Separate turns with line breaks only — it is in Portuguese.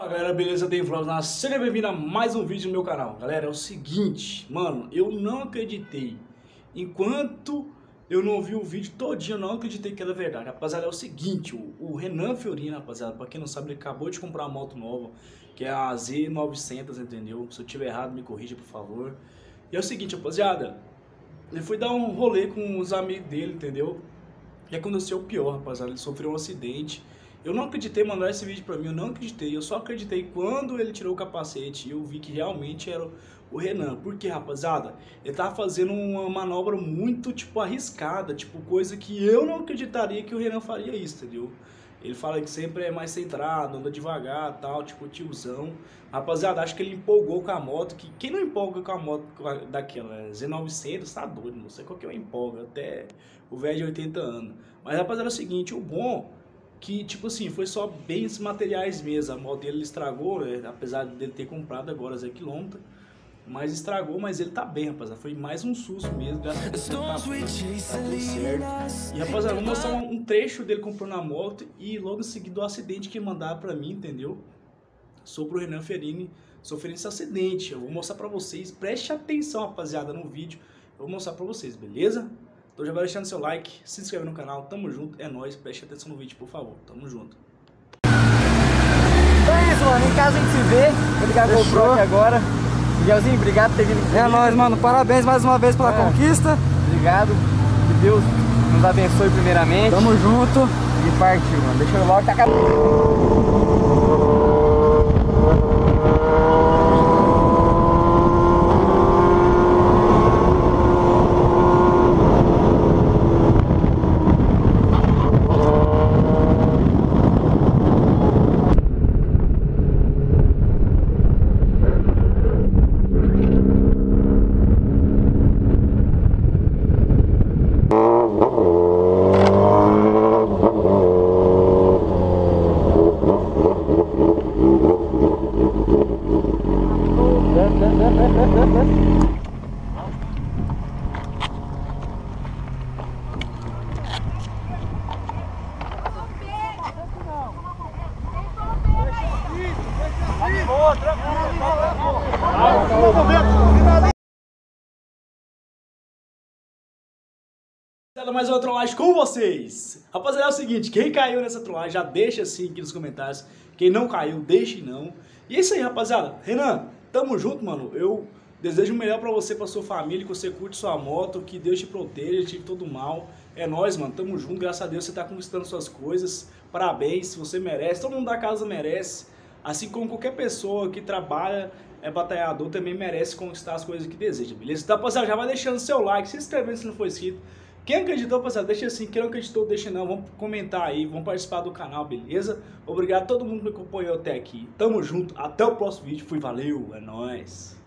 Fala galera, beleza? Tem Flávio Seja bem-vindo a mais um vídeo no meu canal. Galera, é o seguinte, mano, eu não acreditei. Enquanto eu não vi o vídeo todinho, eu não acreditei que era verdade. Rapaziada, é o seguinte, o, o Renan Fiorina, rapaziada, pra quem não sabe, ele acabou de comprar uma moto nova, que é a Z900, entendeu? Se eu tiver errado, me corrija, por favor. E é o seguinte, rapaziada, ele foi dar um rolê com os amigos dele, entendeu? E aconteceu o pior, rapaziada, ele sofreu um acidente eu não acreditei mandar esse vídeo pra mim, eu não acreditei. Eu só acreditei quando ele tirou o capacete e eu vi que realmente era o Renan. Porque, rapaziada, ele tava fazendo uma manobra muito, tipo, arriscada. Tipo, coisa que eu não acreditaria que o Renan faria isso, entendeu? Ele fala que sempre é mais centrado, anda devagar tal, tipo tiozão. Rapaziada, acho que ele empolgou com a moto. Que quem não empolga com a moto daquela né? Z900 tá doido, não sei qual que eu empolga, até o velho de 80 anos. Mas, rapaziada, é o seguinte: o bom que, tipo assim, foi só bens materiais mesmo. A moto dele estragou, né? apesar dele ter comprado agora zero quilômetro. Mas estragou, mas ele tá bem, rapaziada. Foi mais um susto mesmo, graças a Deus ele tá tá tudo certo. E, rapaziada, vou mostrar um trecho dele comprando a moto e logo em seguida o acidente que mandaram pra mim, entendeu? Sobre o Renan Ferini sofrendo esse acidente. Eu vou mostrar pra vocês, preste atenção, rapaziada, no vídeo. Eu vou mostrar pra vocês, beleza? Então já vai deixando seu like, se inscreve no canal, tamo junto, é nóis, preste atenção no vídeo, por favor, tamo junto.
Então é isso, mano, em casa a gente se vê, vou ligar a GoPro aqui agora. Miguelzinho, obrigado por ter vindo
É nóis, mano, parabéns mais uma vez pela é. conquista.
Obrigado, que Deus nos abençoe primeiramente.
Tamo junto.
E partiu, mano, deixa eu logo tacar...
mais uma trollagem com vocês. Rapaziada, é o seguinte, quem caiu nessa trollagem, já deixa assim aqui nos comentários. Quem não caiu, deixe não. E é isso aí, rapaziada. Renan, tamo junto, mano. Eu desejo o melhor pra você, pra sua família, que você curte sua moto, que Deus te proteja, te todo mal. É nóis, mano. Tamo junto, graças a Deus você tá conquistando suas coisas. Parabéns, você merece. Todo mundo da casa merece. Assim como qualquer pessoa que trabalha, é batalhador, também merece conquistar as coisas que deseja, beleza? Então, rapaziada, já vai deixando seu like, se inscrevendo se não for inscrito. Quem acreditou, rapaziada, deixa assim. Quem não acreditou, deixa não. Vamos comentar aí, vamos participar do canal, beleza? Obrigado a todo mundo que me acompanhou até aqui. Tamo junto, até o próximo vídeo. Fui, valeu, é nóis.